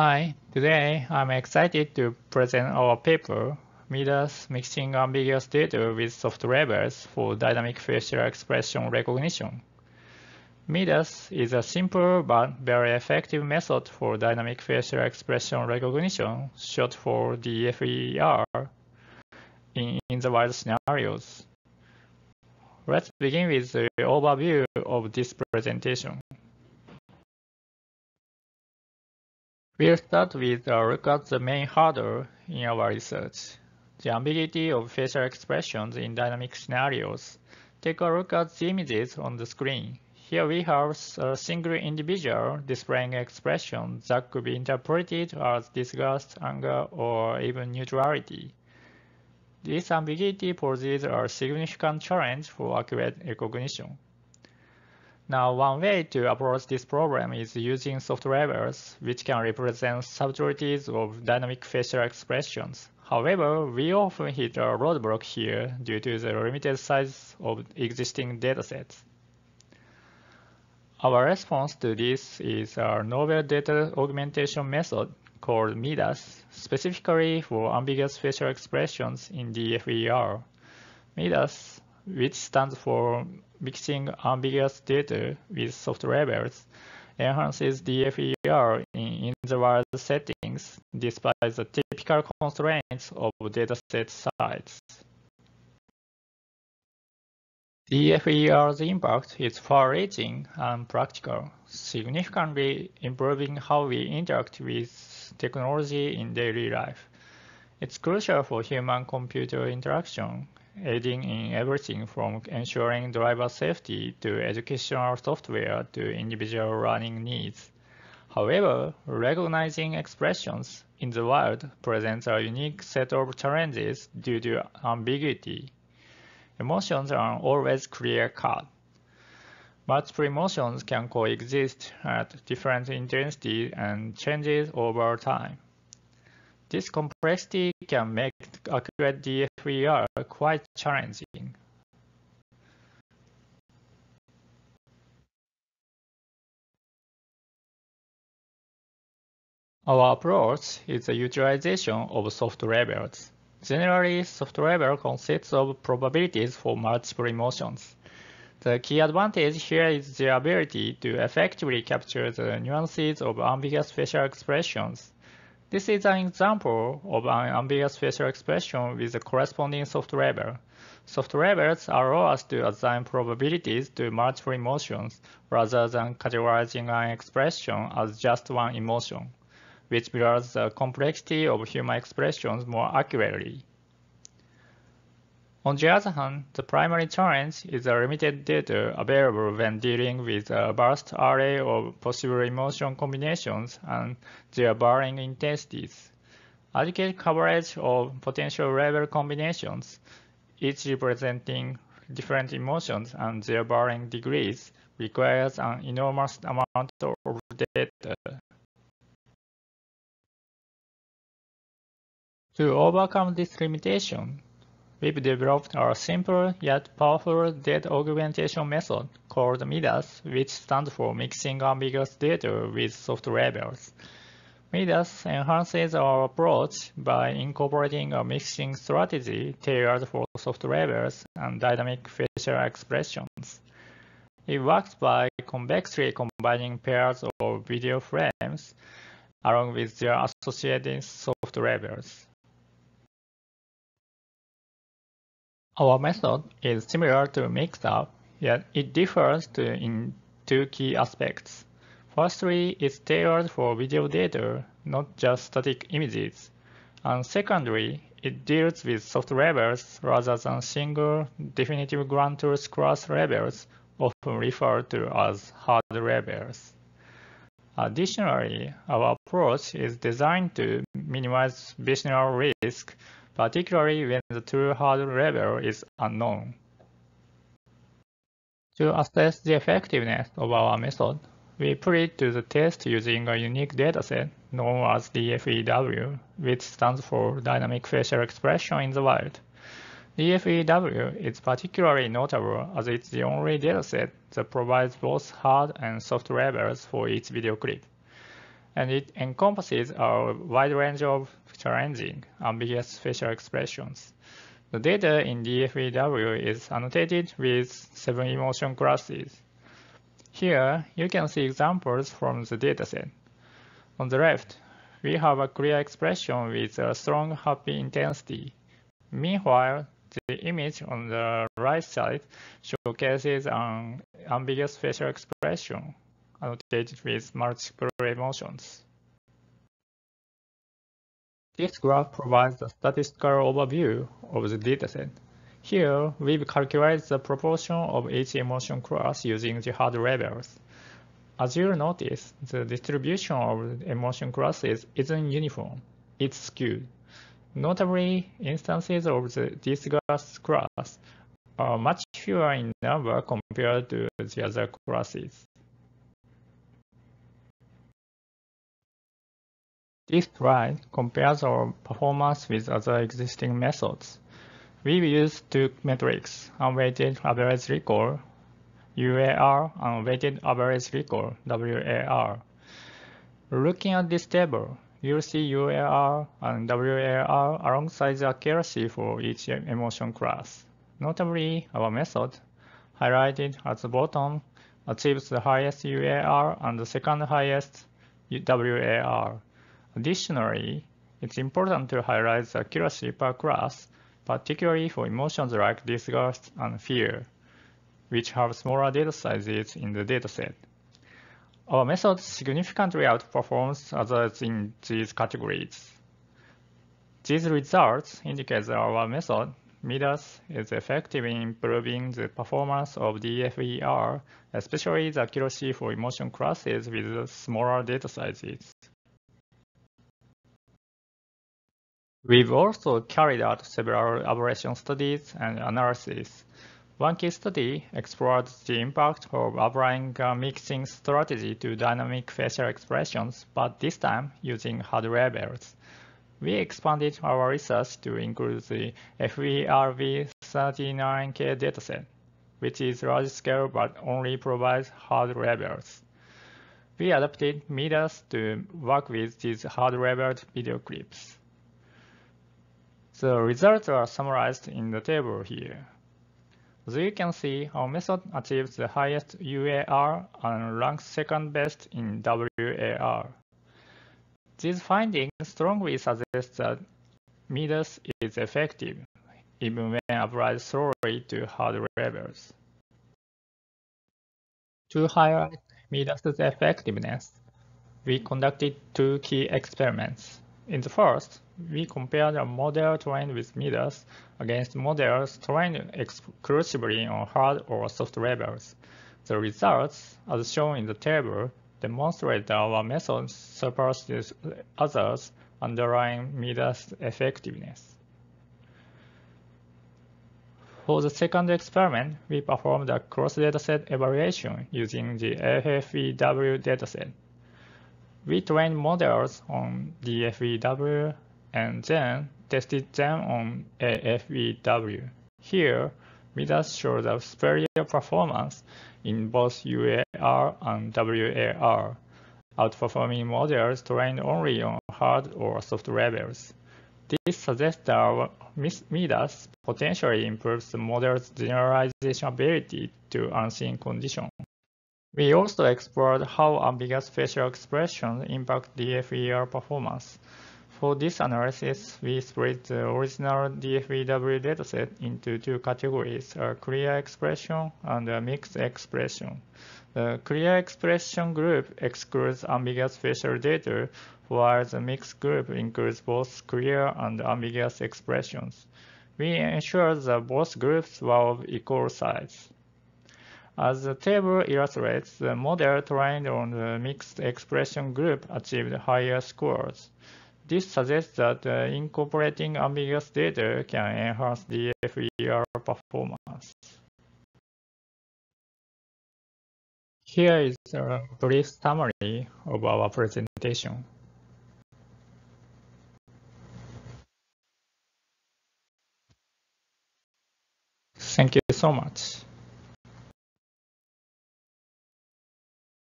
Hi, today I'm excited to present our paper, Midas Mixing Ambiguous Data with Soft Labels for Dynamic Facial Expression Recognition. Midas is a simple but very effective method for dynamic facial expression recognition, short for DFER, in, in the wild scenarios. Let's begin with the overview of this presentation. We'll start with a look at the main hurdle in our research, the ambiguity of facial expressions in dynamic scenarios. Take a look at the images on the screen. Here we have a single individual displaying expressions that could be interpreted as disgust, anger, or even neutrality. This ambiguity poses a significant challenge for accurate recognition. Now, one way to approach this problem is using soft labels, which can represent subtleties of dynamic facial expressions. However, we often hit a roadblock here due to the limited size of existing datasets. Our response to this is a novel data augmentation method called MIDAS, specifically for ambiguous facial expressions in the DFER. MIDAS which stands for Mixing Ambiguous Data with Soft Labels, enhances DFER in, in the wild settings despite the typical constraints of dataset size. DFER's impact is far-reaching and practical, significantly improving how we interact with technology in daily life. It's crucial for human-computer interaction aiding in everything from ensuring driver safety to educational software to individual learning needs. However, recognizing expressions in the wild presents a unique set of challenges due to ambiguity. Emotions are always clear-cut. Multiple emotions can coexist at different intensity and changes over time. This complexity can make accurate DFER quite challenging. Our approach is the utilization of soft labels. Generally, soft label consists of probabilities for multiple emotions. The key advantage here is the ability to effectively capture the nuances of ambiguous facial expressions this is an example of an ambiguous facial expression with a corresponding soft label. Soft labels allow us to assign probabilities to multiple emotions rather than categorizing an expression as just one emotion, which mirrors the complexity of human expressions more accurately. On the other hand, the primary challenge is the limited data available when dealing with a vast array of possible emotion combinations and their varying intensities. Adequate coverage of potential label combinations, each representing different emotions and their varying degrees, requires an enormous amount of data. To overcome this limitation, We've developed a simple yet powerful data augmentation method called MIDAS, which stands for Mixing Ambiguous Data with Soft Labels. MIDAS enhances our approach by incorporating a mixing strategy tailored for soft labels and dynamic facial expressions. It works by convexly combining pairs of video frames along with their associated soft labels. Our method is similar to Mixup, yet it differs to in two key aspects. Firstly, it's tailored for video data, not just static images. And secondly, it deals with soft labels rather than single definitive ground truth class labels, often referred to as hard labels. Additionally, our approach is designed to minimize vicinal risk particularly when the true hard label is unknown. To assess the effectiveness of our method, we put it to the test using a unique dataset known as DFEW, which stands for Dynamic Facial Expression in the Wild. DFEW is particularly notable as it's the only dataset that provides both hard and soft labels for each video clip. And it encompasses a wide range of challenging, ambiguous facial expressions. The data in DFEW is annotated with seven emotion classes. Here, you can see examples from the dataset. On the left, we have a clear expression with a strong happy intensity. Meanwhile, the image on the right side showcases an ambiguous facial expression annotated with multiple emotions. This graph provides a statistical overview of the dataset. Here, we've calculated the proportion of each emotion class using the hard labels. As you'll notice, the distribution of emotion classes isn't uniform, it's skewed. Notably, instances of the disgust class are much fewer in number compared to the other classes. This slide compares our performance with other existing methods. We use two metrics, unweighted average recall, UAR, and weighted average recall, WAR. Looking at this table, you'll see UAR and WAR alongside the accuracy for each emotion class. Notably, our method, highlighted at the bottom, achieves the highest UAR and the second highest WAR. Additionally, it's important to highlight the accuracy per class, particularly for emotions like disgust and fear, which have smaller data sizes in the dataset. Our method significantly outperforms others in these categories. These results indicate that our method, MIDAS, is effective in improving the performance of DFER, especially the accuracy for emotion classes with smaller data sizes. We've also carried out several ablation studies and analyses. One case study explored the impact of applying a uh, mixing strategy to dynamic facial expressions, but this time using hard labels. We expanded our research to include the FERV39K dataset, which is large scale but only provides hard labels. We adapted MIDAS to work with these hard labeled video clips. The results are summarized in the table here. As you can see, our method achieves the highest UAR and ranks second best in WAR. These findings strongly suggest that MIDAS is effective, even when applied solely to hard labels. To highlight MIDAS's effectiveness, we conducted two key experiments. In the first, we compared a model trained with MIDAS against models trained exclusively on hard or soft labels. The results, as shown in the table, demonstrate that our method surpasses others, underlying MIDAS effectiveness. For the second experiment, we performed a cross-dataset evaluation using the AFEW dataset. We trained models on the DFEW and then tested them on AFEW. Here, MIDAS shows a superior performance in both UAR and WAR, outperforming models trained only on hard or soft labels. This suggests that MIDAS potentially improves the model's generalization ability to unseen conditions. We also explored how ambiguous facial expressions impact DFER performance. For this analysis, we split the original DFEW dataset into two categories, a clear expression and a mixed expression. The clear expression group excludes ambiguous facial data, while the mixed group includes both clear and ambiguous expressions. We ensured that both groups were of equal size. As the table illustrates, the model trained on the mixed expression group achieved higher scores. This suggests that uh, incorporating ambiguous data can enhance the FER performance. Here is a brief summary of our presentation. Thank you so much.